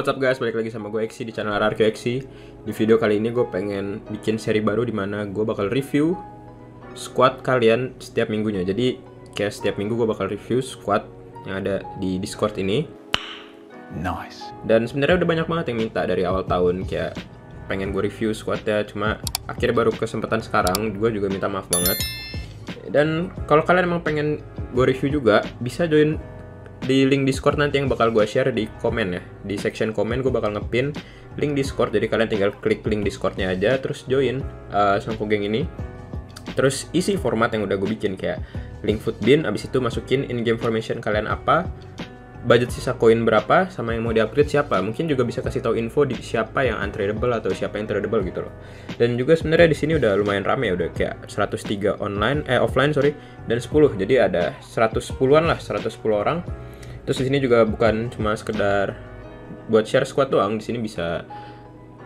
what's up guys, balik lagi sama gue Exi di channel RRQ Exi Di video kali ini gue pengen bikin seri baru di mana gue bakal review squad kalian setiap minggunya. Jadi kayak setiap minggu gue bakal review squad yang ada di Discord ini. Nice. Dan sebenarnya udah banyak banget yang minta dari awal tahun kayak pengen gue review squadnya. Cuma akhirnya baru kesempatan sekarang, gue juga minta maaf banget. Dan kalau kalian emang pengen gue review juga, bisa join di link Discord nanti yang bakal gue share di komen ya. Di section komen gue bakal ngepin link Discord. Jadi kalian tinggal klik link Discordnya aja terus join uh, Songko Geng ini. Terus isi format yang udah gue bikin kayak link footbin abis itu masukin in game formation kalian apa budget sisa koin berapa sama yang mau di-upgrade siapa. Mungkin juga bisa kasih tahu info di siapa yang untradeable atau siapa yang tradable gitu loh. Dan juga sebenarnya di sini udah lumayan rame ya udah kayak 103 online eh offline sorry dan 10 jadi ada 110-an lah 110 orang terus di sini juga bukan cuma sekedar buat share squad doang di sini bisa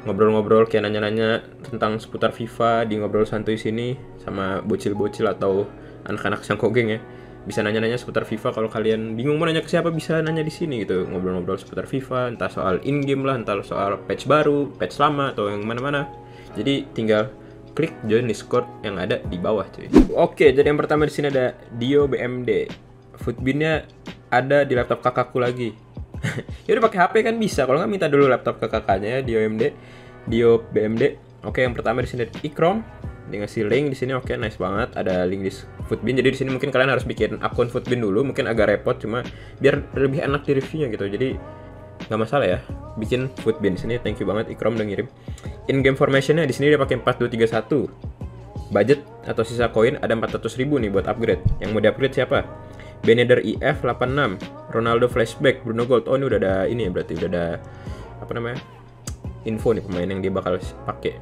ngobrol-ngobrol kayak nanya-nanya tentang seputar FIFA di ngobrol santuy sini sama bocil-bocil atau anak-anak sang kogeng ya. Bisa nanya-nanya seputar FIFA kalau kalian bingung mau nanya ke siapa bisa nanya di sini gitu. Ngobrol-ngobrol seputar FIFA entah soal in game lah entah soal patch baru patch lama atau yang mana-mana. Jadi tinggal klik join Discord yang ada di bawah cuy. Oke jadi yang pertama di sini ada Dio BMD footbinnya ada di laptop kakakku lagi. Ya udah pakai HP kan bisa. Kalau nggak minta dulu laptop ke kakaknya ya Dio MD Dio BMD oke yang pertama di sini ada Ikrom. Dia ngasih link di sini. Oke nice banget. Ada link di Footbin. Jadi di sini mungkin kalian harus bikin akun Footbin dulu. Mungkin agak repot cuma biar lebih enak di reviewnya gitu. Jadi nggak masalah ya. Bikin Footbin di sini. Thank you banget Ikrom udah ngirim. In game formationnya di sini dia pakai 4231 budget atau sisa koin ada 400 ribu nih buat upgrade. Yang mau di upgrade siapa Beneder IF 86 Ronaldo flashback Bruno Gold. Oh ini udah ada ini ya berarti udah ada apa namanya info nih pemain yang dia bakal pakai.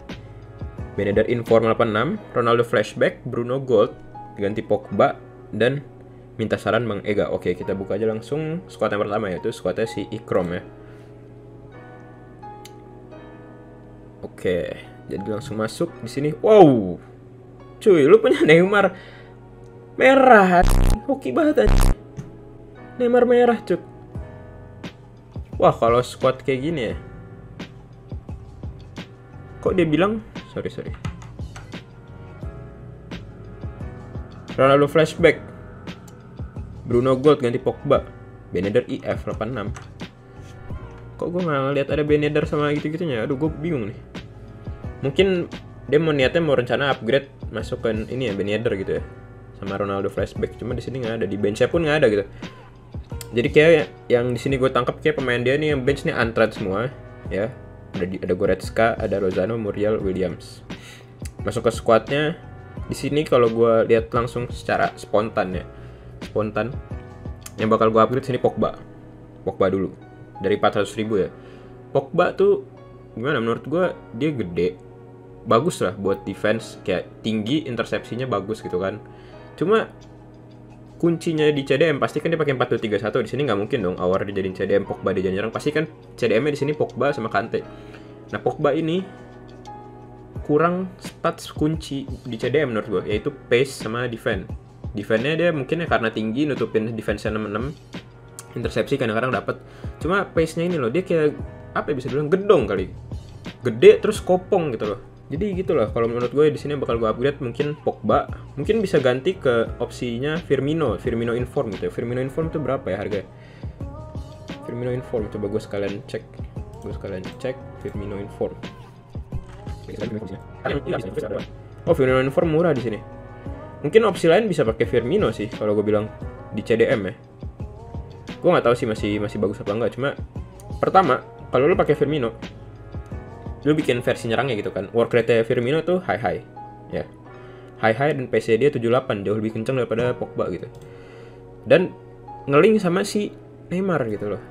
Beneder Inform 86 Ronaldo flashback Bruno Gold ganti Pogba dan minta saran Bang Ega. Oke kita buka aja langsung squad yang pertama yaitu squadnya si Ikrom ya. Oke jadi langsung masuk di sini. Wow cuy lu punya Neymar merah hoki banget aja Neymar merah cuk. Wah kalau squad kayak gini ya? Kok dia bilang? Sorry sorry. Ronaldo flashback. Bruno Gold ganti Pogba. Beneder IF 86 kok gue nggak ngeliat ada Beneder sama gitu-gitunya? Aduh gue bingung nih. Mungkin dia mau niatnya mau rencana upgrade masukkan ini ya Beneder gitu ya sama Ronaldo flashback. Cuma di sini nggak ada di benchnya pun nggak ada gitu. Jadi kayak yang di sini gue tangkap kayak pemain dia nih yang bench nih untrad semua ya. Ada di, ada Goretzka ada Rosano Muriel Williams. Masuk ke squadnya di sini kalau gue lihat langsung secara spontan ya. Spontan yang bakal gue upgrade sini Pogba. Pogba dulu dari 400 ribu ya. Pogba tuh gimana? Menurut gue dia gede bagus lah buat defense. Kayak tinggi intersepsinya bagus gitu kan cuma kuncinya di CDM pasti kan dia pakai 4231 di sini nggak mungkin dong awar dijadiin CDM Pogba dia nyerang. Pasti kan CDM-nya di sini Pogba sama Kante. Nah Pogba ini kurang stats kunci di CDM menurut gue yaitu pace sama defense. Defense-nya dia mungkin ya karena tinggi nutupin defense-nya 66 intersepsi kadang-kadang dapat cuma pace-nya ini loh dia kayak apa ya bisa bilang gedong kali. Gede terus kopong gitu loh jadi gitu loh kalau menurut gue di sini bakal gue upgrade mungkin Pogba. Mungkin bisa ganti ke opsinya Firmino Firmino Inform gitu ya. Firmino Inform itu berapa ya harga? Firmino Inform coba gue sekalian cek. Gue sekalian cek Firmino Inform. Oh Firmino Inform murah di sini. Mungkin opsi lain bisa pakai Firmino sih kalau gue bilang di CDM ya. Gue nggak tahu sih masih masih bagus apa enggak cuma pertama kalau lo pakai Firmino lu bikin versi nyerangnya gitu kan. Work rate Firmino tuh high high ya. High high dan PC dia 78 jauh lebih kencang daripada Pogba gitu. Dan ngeling sama si Neymar gitu loh.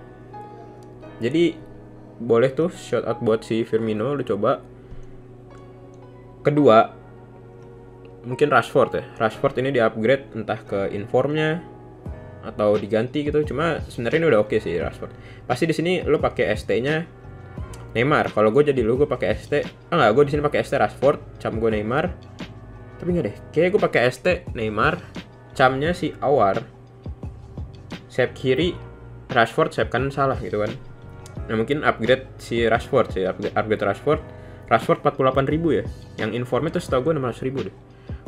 Jadi boleh tuh shout out buat si Firmino lu coba. Kedua mungkin Rashford ya. Rashford ini di upgrade entah ke informnya atau diganti gitu. Cuma sebenarnya ini udah oke okay sih Rashford. Pasti di sini lu pakai ST nya Neymar. Kalau gue jadi lu gue pakai ST. Ah enggak, gue di sini pakai ST Rashford, cam gue Neymar. Tapi enggak deh. Kayaknya gue pakai ST Neymar, camnya si Awar. Sayap kiri Rashford, sayap kanan salah gitu kan. Nah mungkin upgrade si Rashford sih, upgrade, upgrade Rashford. Rashford 48 ribu ya. Yang informnya tuh setahu gue 600 ribu deh.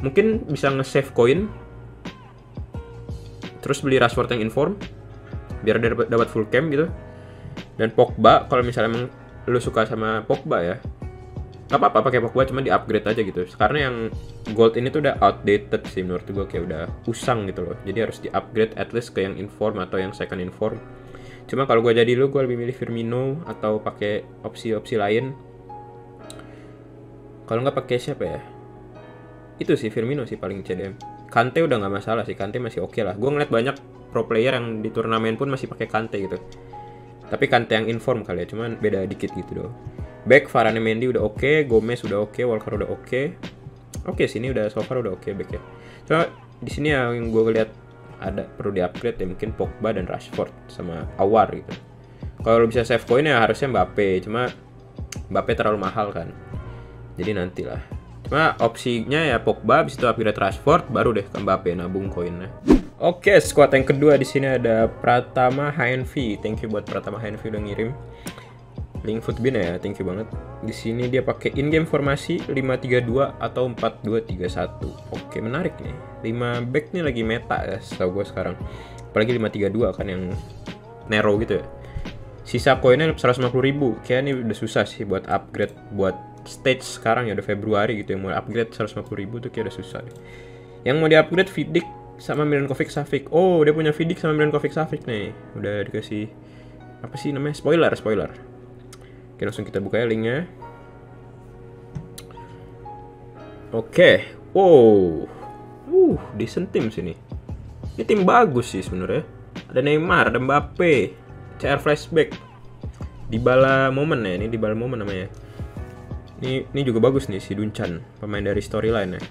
Mungkin bisa nge-save koin. Terus beli Rashford yang inform. Biar dapat full camp gitu. Dan Pogba, kalau misalnya lu suka sama Pogba ya. Gak apa-apa pakai Pogba cuma di upgrade aja gitu. Karena yang gold ini tuh udah outdated sih menurut gue kayak udah usang gitu loh. Jadi harus di upgrade at least ke yang inform atau yang second inform. Cuma kalau gue jadi lu, gue lebih milih Firmino atau pakai opsi-opsi lain. Kalau nggak pakai siapa ya? Itu sih Firmino sih paling CDM. Kante udah nggak masalah sih, Kante masih oke lah. Gue ngeliat banyak pro player yang di turnamen pun masih pakai Kante gitu. Tapi Kante yang inform kali ya, cuman beda dikit gitu doh. Back Varane Mendy udah oke, Gomez udah oke, Walker udah oke. Oke sini udah so far udah oke back ya. Cuma di sini yang gue lihat ada perlu di upgrade ya mungkin Pogba dan Rashford sama Awar gitu. Kalau bisa save coin ya harusnya Mbappe, cuma Mbappe terlalu mahal kan. Jadi nantilah. Cuma opsinya ya Pogba, habis itu upgrade Rashford, baru deh ke Mbappe nabung koinnya. Oke, squad yang kedua di sini ada Pratama HNV. Thank you buat Pratama HNV udah ngirim link Footbin ya, thank you banget. Di sini dia pakai in-game formasi 532 atau 4231. Oke, menarik nih. 5 back nih lagi meta ya, setahu gue sekarang. Apalagi 532 kan yang narrow gitu ya. Sisa koinnya 150 ribu. Kayaknya ini udah susah sih buat upgrade buat stage sekarang ya udah Februari gitu yang mau upgrade 150 ribu tuh kayak udah susah deh. Yang mau di upgrade Vidic sama Milankovic Savic. Oh, dia punya Vidic sama Milankovic Savic nih. Udah dikasih apa sih namanya? Spoiler, spoiler. Oke, langsung kita buka ya linknya. Oke, wow, uh, decent tim sini. Ini tim bagus sih sebenarnya. Ada Neymar, ada Mbappe, CR flashback, Dybala Moment ya, ini Dybala Moment namanya. Ini ini juga bagus nih si Duncan, pemain dari storyline ya.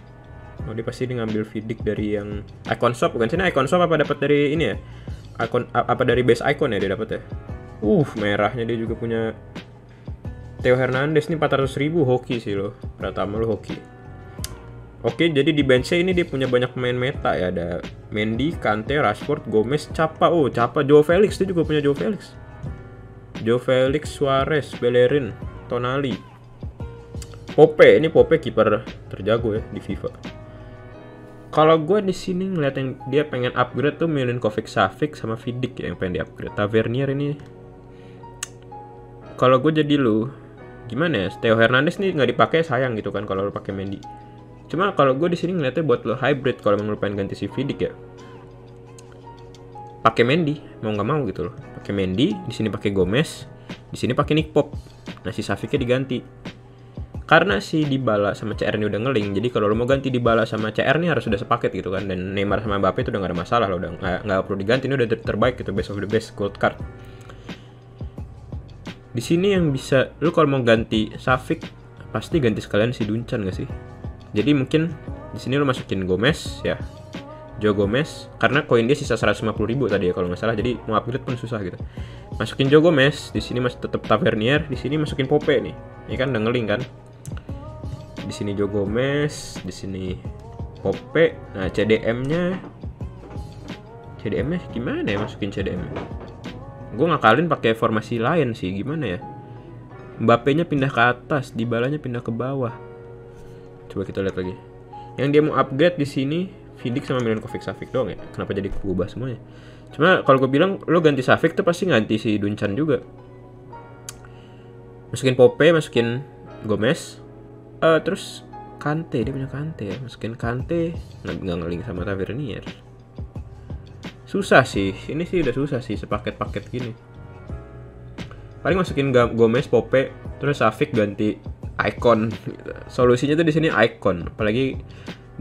Oh dia pasti ngambil Vidic dari yang icon shop bukan sini icon shop apa dapat dari ini ya? Icon apa dari base icon ya dia dapat ya? Uh, merahnya dia juga punya Theo Hernandez nih 400 ribu hoki sih loh. Pratama lo hoki. Oke, jadi di benchnya ini dia punya banyak pemain meta ya. Ada Mendy, Kante, Rashford, Gomez, Capa. Oh, Capa, Joe Felix. Dia juga punya Joe Felix. Joe Felix, Suarez, Bellerin, Tonali. Pope, ini Pope kiper terjago ya di FIFA. Kalau gue di sini ngeliat yang dia pengen upgrade tuh Milinkovic Savic sama Vidic ya yang pengen di upgrade. Tavernier ini. Kalau gue jadi lu gimana ya? Theo Hernandez nih nggak dipakai sayang gitu kan kalau lu pakai Mendy. Cuma kalau gue di sini ngeliatnya buat lo hybrid kalau emang lu pengen ganti si Vidic ya. Pakai Mendy mau nggak mau gitu loh. Pakai Mendy di sini pakai Gomez di sini pakai Nick Pop nah si Savicnya diganti karena si Dybala sama CR ini udah ngeling jadi kalau lo mau ganti Dybala sama CR ini harus udah sepaket gitu kan. Dan Neymar sama Mbappe itu udah gak ada masalah lo udah nggak nggak perlu diganti ini udah ter- terbaik gitu best of the best gold card. Di sini yang bisa lu kalau mau ganti Savic pasti ganti sekalian si Duncan gak sih? Jadi mungkin di sini lu masukin Gomez ya. Joe Gomez karena koin dia sisa 150 ribu tadi ya kalau nggak salah. Jadi mau upgrade pun susah gitu. Masukin Joe Gomez di sini masih tetap Tavernier di sini masukin Pope nih. Ini kan udah ngeling kan di sini Joe Gomez di sini Pope nah CDM nya CDM nya gimana ya masukin CDM gue ngakalin pakai formasi lain sih gimana ya? Mbappe nya pindah ke atas Dybalanya pindah ke bawah. Coba kita lihat lagi. Yang dia mau upgrade di sini Vidic sama Milankovic Savic doang ya? Kenapa jadi berubah semuanya? Cuma kalau gue bilang lo ganti Savic tuh pasti ganti si Duncan juga. Masukin Pope masukin Gomez Eh terus Kante dia punya Kante. Ya masukin Kante nggak ngeling sama Tavernier. Susah sih. Ini sih udah susah sih sepaket-paket gini. Paling masukin Gomez Pope terus Savic ganti icon. Solusinya tuh di sini icon. Apalagi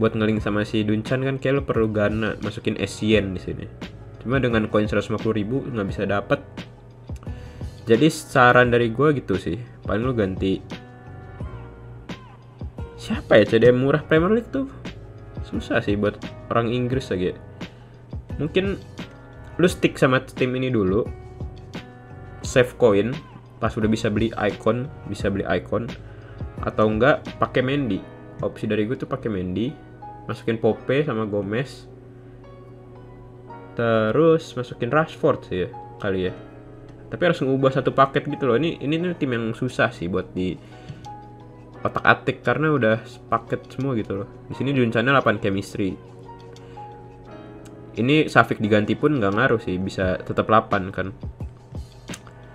buat ngeling sama si Duncan kan kayak lo perlu Gana masukin Essien di sini. Cuma dengan koin 150.000 nggak bisa dapat jadi saran dari gue gitu sih. Paling lo ganti siapa ya CDM murah Premier League tuh? Susah sih buat orang Inggris lagi. Mungkin lu stick sama tim ini dulu. Save coin pas udah bisa beli icon bisa beli icon. Atau enggak pakai Mendy. Opsi dari gue tuh pakai Mendy. Masukin Pope sama Gomez. Terus masukin Rashford sih ya kali ya. Tapi harus ngubah satu paket gitu loh. Ini ini tim yang susah sih buat di otak atik karena udah paket semua gitu loh. Di sini Juncana 8 chemistry. Ini Safik diganti pun nggak ngaruh sih bisa tetap 8 kan.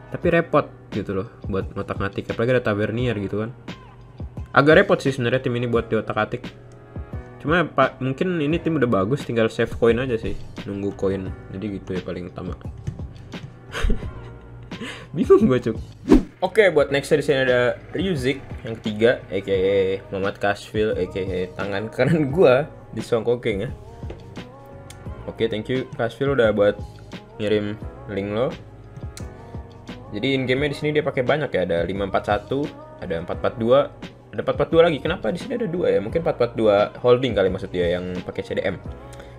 Tapi repot gitu loh buat otak atik apalagi ada Tavernier gitu kan. Agak repot sih sebenarnya tim ini buat di otak atik. Cuma mungkin ini tim udah bagus tinggal save coin aja sih nunggu koin jadi gitu ya paling utama. Bingung gue cuk oke buat next di sini ada Ryuzik yang ketiga aka Muhammad Kasvil aka tangan kanan gue di Song King ya. Oke thank you Kasvil udah buat ngirim link lo. Jadi in game nya di sini dia pakai banyak ya. Ada 541 ada 442 ada 442 lagi. Kenapa di sini ada dua ya? Mungkin 442 holding kali maksud dia yang pakai CDM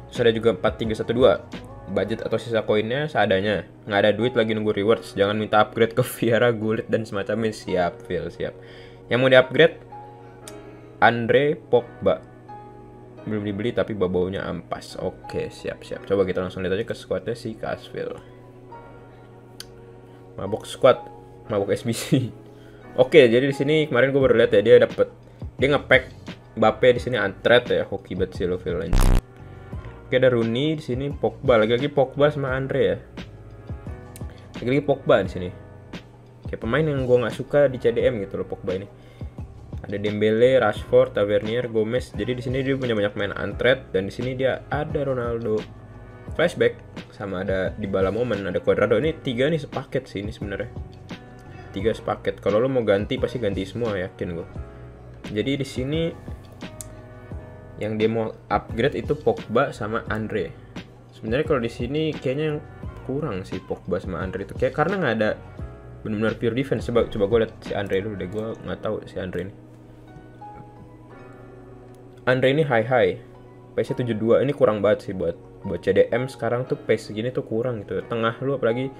terus ada juga 4312 budget atau sisa koinnya seadanya. Nggak ada duit lagi nunggu rewards. Jangan minta upgrade ke Viara Gulit dan semacamnya. Siap Phil siap. Yang mau di upgrade Andre Pogba. Belum dibeli tapi babaunya ampas. Oke siap siap. Coba kita langsung lihat aja ke squadnya si Kasville mabok squad. Mabok SBC oke jadi di sini kemarin gue baru lihat ya dia dapet dia ngepack Bape di sini antret ya. Hoki banget sih lo Phil Oke ada Rooney di sini Pogba lagi-lagi Pogba sama Andre ya. Lagi-lagi Pogba di sini. Kayak pemain yang gue nggak suka di CDM gitu loh Pogba ini. Ada Dembele, Rashford, Tavernier, Gomez. Jadi di sini dia punya banyak main antret dan di sini dia ada Ronaldo flashback sama ada di bala momen ada Cuadrado ini tiga nih sepaket sih ini sebenarnya tiga sepaket kalau lo mau ganti pasti ganti semua yakin gue jadi di sini yang dia mau upgrade itu Pogba sama Andre. Sebenarnya kalau di sini kayaknya yang kurang sih Pogba sama Andre itu. Kayak karena nggak ada benar-benar pure defense. Coba coba gue lihat si Andre dulu deh, gue nggak tahu si Andre ini. Andre ini high high, pace 72 ini kurang banget sih buat buat CDM sekarang tuh pace segini tuh kurang gitu. Tengah lu apalagi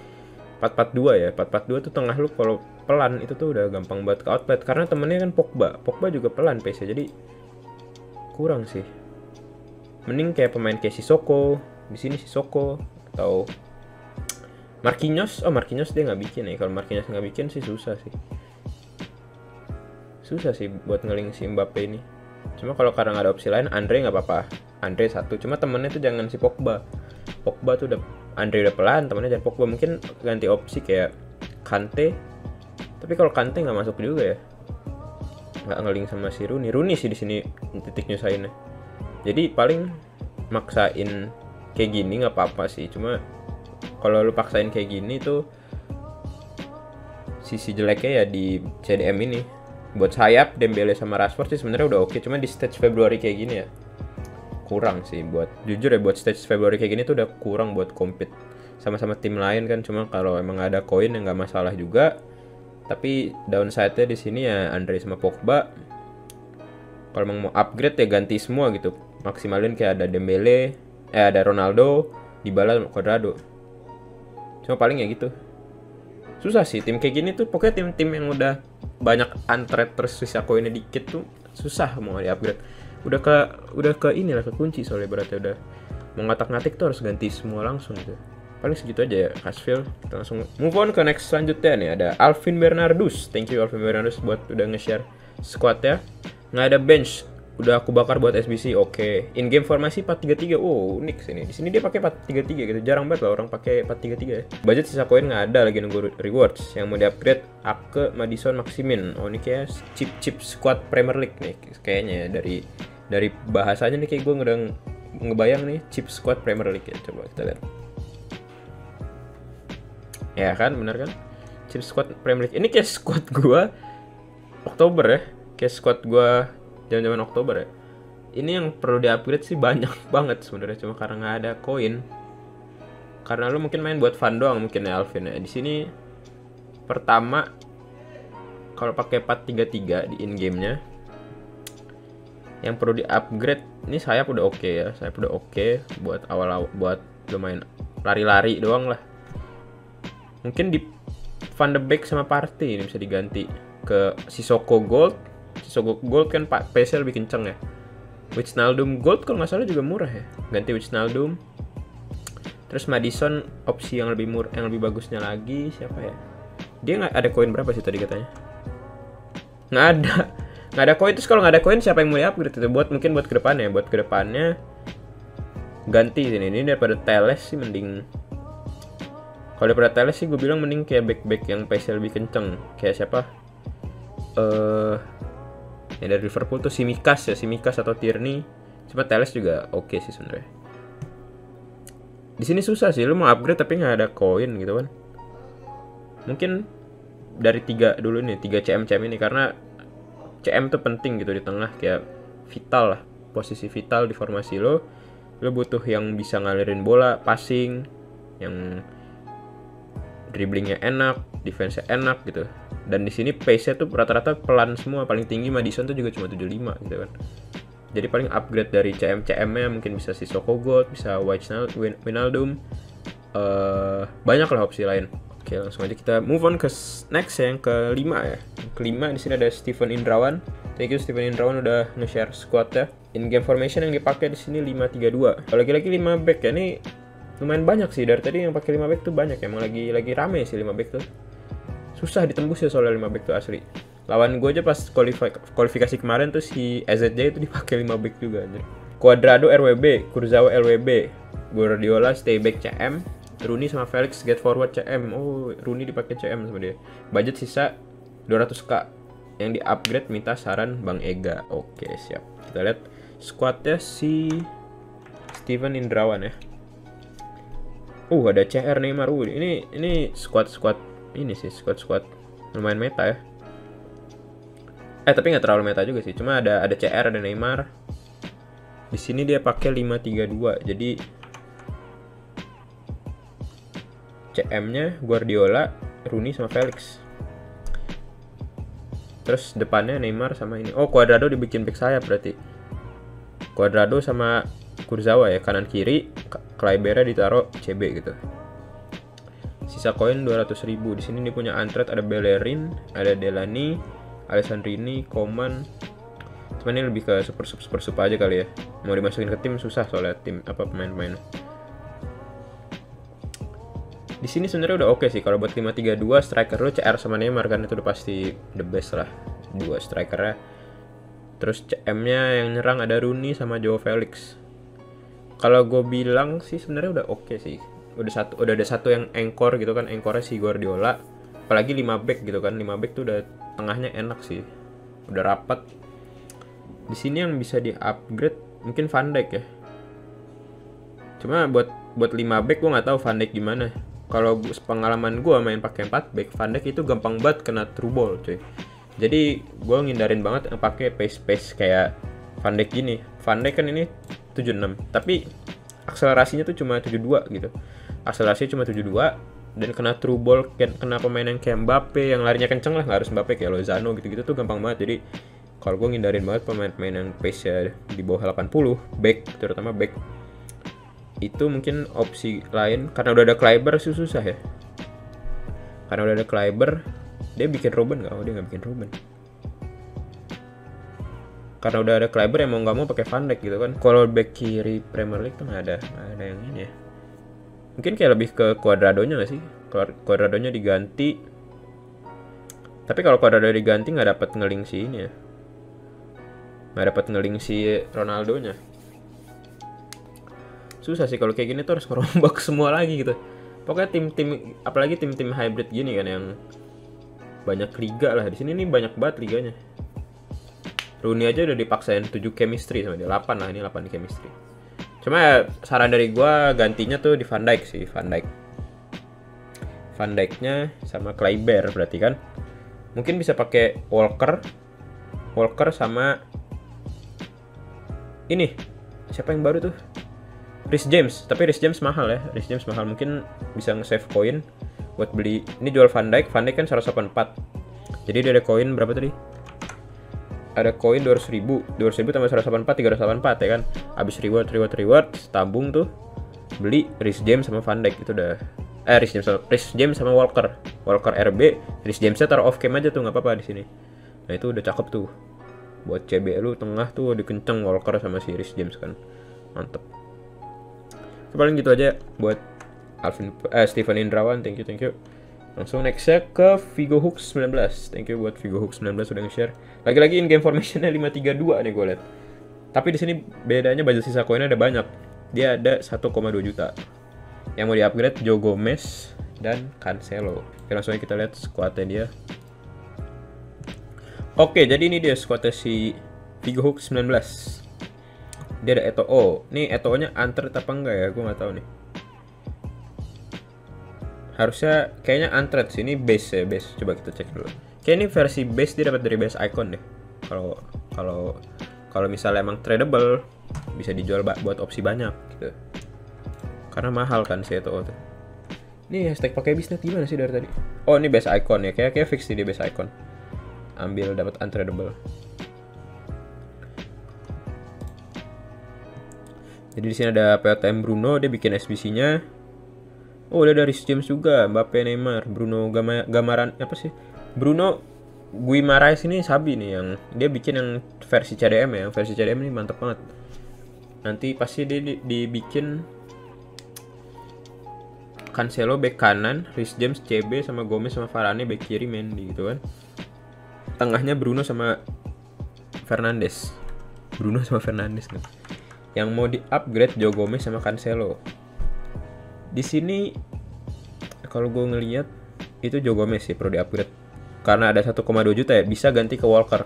442 ya. 442 tuh tengah lu kalau pelan itu tuh udah gampang banget ke outlet. Karena temennya kan Pogba. Pogba juga pelan pace jadi kurang sih. Mending kayak pemain kayak Sissoko di sini Sissoko atau Marquinhos. Oh Marquinhos dia nggak bikin ya. Kalau Marquinhos nggak bikin sih susah sih. Susah sih buat ngeling si Mbappe ini. Cuma kalau karena ada opsi lain Andre nggak apa-apa. Andre satu. Cuma temennya tuh jangan si Pogba. Pogba tuh udah Andre udah pelan temennya jangan Pogba. Mungkin ganti opsi kayak Kante. Tapi kalau Kante nggak masuk juga ya nggak ngeling sama si Rooney. Rooney sih di sini titik nyusahinnya. Jadi paling maksain kayak gini nggak apa-apa sih. Cuma kalau lu paksain kayak gini tuh sisi jeleknya ya di CDM ini. Buat sayap Dembele sama Rashford sih sebenarnya udah oke. Cuma di stage Februari kayak gini ya kurang sih buat jujur ya buat stage Februari kayak gini tuh udah kurang buat compete sama-sama tim lain kan. Cuma kalau emang ada koin yang nggak masalah juga tapi downside-nya di sini ya Andre sama Pogba kalau mau upgrade ya ganti semua gitu. Maksimalin kayak ada Dembele eh ada Ronaldo Dybala sama Cuadrado cuma paling ya gitu. Susah sih tim kayak gini tuh. Pokoknya tim-tim yang udah banyak antret terus sisa koinnya dikit tuh susah mau di upgrade. Udah ke udah ke inilah ke kunci soalnya berarti udah mau ngatak-ngatik tuh harus ganti semua langsung gitu paling segitu aja ya Kasville kita langsung move on ke next selanjutnya nih. Ada Alvin Bernardus. Thank you Alvin Bernardus buat udah nge-share squad ya nggak ada bench. Udah aku bakar buat SBC oke. Okay. in game formasi 433 oh unik sini di sini dia pakai 433 gitu. Jarang banget lah orang pakai 433 ya. Budget sisa koin nggak ada. Lagi nunggu rewards. Yang mau di upgrade Ake Madison Maximin. Oh ini kayak chip chip squad Premier League nih kayaknya ya. Dari dari bahasanya nih kayak gue udah ngebayang nih chip squad Premier League ya. Coba kita lihat ya kan bener kan? Chip squad Premier League. Ini kayak squad gue Oktober ya. Kayak squad gue zaman-zaman Oktober ya. Ini yang perlu di-upgrade sih banyak banget sebenarnya. Cuma karena nggak ada koin. Karena lu mungkin main buat fun doang mungkin ya Alvin ya. Di sini pertama kalau pakai 433 di in gamenya yang perlu di-upgrade ini sayap udah oke okay ya. Sayap udah oke okay buat awal-awal buat lumayan lari-lari doang lah mungkin di Van de Beek sama Party ini bisa diganti ke Sisoko Gold. Sisoko Gold kan Pak lebih kenceng ya. Wijnaldum Gold kalau nggak salah juga murah ya. Ganti Wijnaldum. Terus Madison opsi yang lebih mur yang lebih bagusnya lagi siapa ya? Dia nggak ada koin berapa sih tadi katanya? Nggak ada. Nggak ada koin. Terus kalau nggak ada koin siapa yang mau upgrade itu? Buat mungkin buat ke depannya buat ke depannya ganti sini ini daripada Teles sih mending kalau daripada Teles sih gue bilang mending kayak back back yang pace lebih kenceng. Kayak siapa? Eh uh, yang dari Liverpool tuh Simikas ya Simikas atau Tierney. Cuma Teles juga oke okay sih sebenarnya. Di sini susah sih lu mau upgrade tapi nggak ada koin gitu kan. Mungkin dari tiga dulu nih tiga CM CM ini karena CM tuh penting gitu di tengah kayak vital lah posisi vital di formasi lo. Lo butuh yang bisa ngalirin bola passing yang dribblingnya enak defense enak gitu. Dan di sini pace-nya tuh rata-rata pelan semua paling tinggi Madison tuh juga cuma 75 gitu kan. Jadi paling upgrade dari CM CM nya mungkin bisa si Soko bisa Wijnaldum uh, banyak lah opsi lain. Oke langsung aja kita move on ke next yang kelima ya. Yang kelima di sini ada Steven Indrawan. Thank you Steven Indrawan udah nge-share squadnya. In game formation yang dipakai di sini 532 kalau lagi-lagi 5 back ya ini lumayan banyak sih dari tadi yang pakai 5 back tuh banyak. Emang lagi lagi rame sih 5 back tuh. Susah ditembus ya soalnya 5 back tuh asli. Lawan gue aja pas kualifikasi kemarin tuh si EZJ itu dipakai 5 back juga aja Cuadrado RWB Kurzawa LWB Guardiola stay back CM Rooney sama Felix get forward CM oh Rooney dipakai CM sama dia. Budget sisa 200k yang di upgrade minta saran Bang Ega. Oke siap. Kita lihat squadnya si Steven Indrawan ya uh ada CR Neymar uh ini ini squad squad ini sih squad squad lumayan meta ya eh tapi nggak terlalu meta juga sih cuma ada ada CR ada Neymar di sini dia pakai 532 jadi CM-nya Guardiola, Rooney sama Felix. Terus depannya Neymar sama ini. Oh, Cuadrado dibikin back sayap berarti. Cuadrado sama Kurzawa ya, kanan kiri. Klaibera ditaruh CB gitu. Sisa koin 200.000. Di sini dia punya Antret, ada Bellerin, ada Delani, Alessandrini, Koman. Cuman ini lebih ke super super super, super aja kali ya. Mau dimasukin ke tim susah soalnya tim apa pemain-pemain di sini sebenarnya udah oke okay sih kalau buat 532 striker lu CR sama Neymar kan itu udah pasti the best lah dua strikernya terus CM-nya yang nyerang ada Rooney sama Joe Felix kalau gue bilang sih sebenarnya udah oke okay sih. Udah satu udah ada satu yang anchor gitu kan anchornya si Guardiola. Apalagi 5 back gitu kan 5 back tuh udah tengahnya enak sih. Udah rapat. Di sini yang bisa di upgrade mungkin Van Dijk ya. Cuma buat buat 5 back gue nggak tahu Van Dijk gimana. Kalau pengalaman gue main pakai 4 back Van Dijk itu gampang banget kena true ball cuy. Jadi gue ngindarin banget yang pakai pace pace kayak Van Dijk gini. Van Dijk kan ini 76 tapi akselerasinya tuh cuma 72 gitu. Akselerasinya cuma 72 dan kena true ball kena pemain yang kayak Mbappe yang larinya kenceng lah. Nggak harus Mbappe kayak Lozano gitu-gitu tuh gampang banget. Jadi kalau gue ngindarin banget pemain-pemain yang pace ya di bawah 80 back terutama back itu mungkin opsi lain. Karena udah ada Kleiber sih susah ya. Karena udah ada Kleiber dia bikin Ruben nggak? Oh dia nggak bikin Ruben karena udah ada Kleiber yang mau nggak mau pakai Van Dijk gitu kan. Kalau back kiri Premier League nggak ada ada yang ini ya. Mungkin kayak lebih ke Cuadradonya nggak sih? Cuadradonya diganti tapi kalau Cuadrado diganti nggak dapat ngeling si ini ya. Nggak dapat ngeling si Ronaldo nya susah sih kalau kayak gini tuh harus ngerombak semua lagi gitu. Pokoknya tim-tim apalagi tim-tim hybrid gini kan yang banyak liga lah. Di sini nih banyak banget liganya Rooney aja udah dipaksain 7 chemistry sama dia 8 lah ini 8 di chemistry cuma ya saran dari gua gantinya tuh di Van Dijk sih Van Dijk Van Dijknya sama Kleiber berarti kan mungkin bisa pakai Walker Walker sama ini siapa yang baru tuh Rhys James, tapi Rhys James mahal ya. Rhys James mahal mungkin bisa nge-save koin buat beli. Ini jual Van Dijk, Van Dijk kan 184. Jadi dia ada koin berapa tadi? Ada koin 200 ribu, 200 ribu tambah 184, 384 ya kan. Habis reward, reward, reward, tabung tuh beli Rhys James sama Van Dijk itu udah eh Rhys James, Rhys James sama Walker, Walker RB, Rhys Jamesnya taruh off cam aja tuh nggak apa-apa di sini. Nah itu udah cakep tuh. Buat CB lu tengah tuh dikenceng Walker sama si Rhys James kan. Mantep paling gitu aja buat Alvin eh, Steven Indrawan thank you thank you langsung nextnya ke Vigo Hooks 19 thank you buat Vigo Hooks 19 udah nge-share. Lagi-lagi in game formationnya 532 nih gue liat. Tapi di sini bedanya budget sisa koinnya ada banyak. Dia ada 1,2 juta. Yang mau di upgrade Joe Gomez dan Cancelo. Oke, langsung aja kita lihat squadnya dia. Oke jadi ini dia squadnya si Vigo Hooks 19 dia ada Eto'o nih Eto'o nya untrade apa enggak ya? Gue nggak tahu nih harusnya kayaknya untrade sih base ya base. Coba kita cek dulu. Kayak ini versi base dia dapat dari base icon deh. Kalau kalau kalau misalnya emang tradable bisa dijual buat opsi banyak gitu. Karena mahal kan si Eto'o tuh. Ini hashtag pakai bisnet gimana sih dari tadi? Oh ini base icon ya. Kayak kayak fix sih di base icon. Ambil dapat untradable. Jadi di sini ada PTM Bruno dia bikin SBC-nya Oh, udah dari James juga, Mbappe, Neymar, Bruno Gama Gamaran apa sih? Bruno Guimaraes ini Sabi nih yang dia bikin yang versi CDM ya, versi CDM ini mantep banget. Nanti pasti dia di- dibikin Cancelo back kanan, Rhys James CB sama Gomez sama Varane back kiri Mendy gitu kan. Tengahnya Bruno sama Fernandes. Bruno sama Fernandes kan. Yang mau di-upgrade Joe Gomez sama Cancelo di sini kalau gue ngelihat itu Joe Gomez sih perlu di upgrade karena ada 1,2 juta ya bisa ganti ke Walker.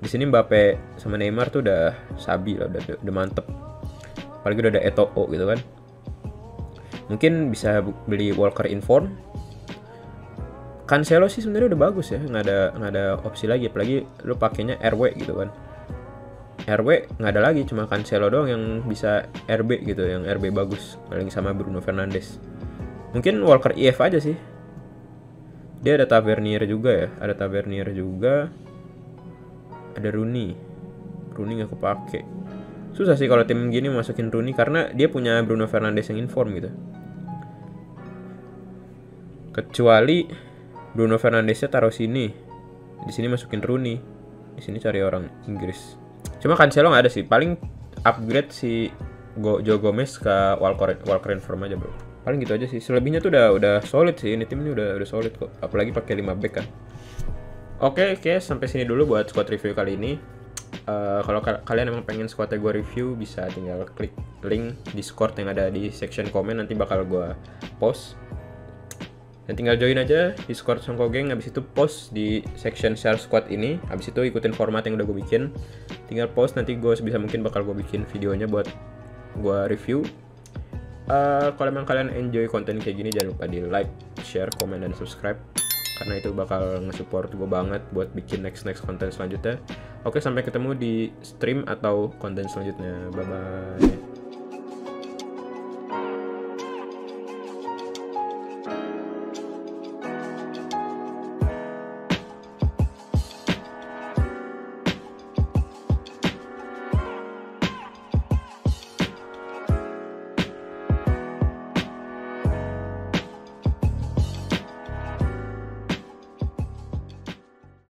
Di sini Mbappe sama Neymar tuh udah sabi lah udah, udah mantep. Apalagi udah ada Eto'o gitu kan. Mungkin bisa beli Walker Inform Cancelo sih sebenarnya udah bagus ya nggak ada nggak ada opsi lagi. Apalagi lu pakainya RW gitu kan RW nggak ada lagi cuma Cancelo doang yang bisa RB gitu yang RB bagus paling sama Bruno Fernandes. Mungkin Walker IF aja sih. Dia ada Tavernier juga ya ada Tavernier juga. Ada Rooney. Rooney nggak kepake. Susah sih kalau tim gini masukin Rooney karena dia punya Bruno Fernandes yang inform gitu. Kecuali Bruno Fernandesnya taruh sini. Di sini masukin Rooney. Di sini cari orang Inggris cuma Cancelo nggak ada sih. Paling upgrade si Go Joe Gomez ke Walker Walker Inform aja bro. Paling gitu aja sih. Selebihnya tuh udah udah solid sih. Ini tim ini udah udah solid kok. Apalagi pakai 5 back kan. Oke oke. Sampai sini dulu buat squad review kali ini. Eh, kalau ka- kalian emang pengen squadnya gue review bisa tinggal klik link Discord yang ada di section komen. Nanti bakal gue post dan tinggal join aja Discord Songko Geng habis itu post di section share squad ini. Habis itu ikutin format yang udah gue bikin. Tinggal post nanti gue sebisa mungkin bakal gue bikin videonya buat gue review. Eh, kalau emang kalian enjoy konten kayak gini jangan lupa di like, share, komen, dan subscribe. Karena itu bakal nge-support gue banget buat bikin next next konten selanjutnya. Oke sampai ketemu di stream atau konten selanjutnya. Bye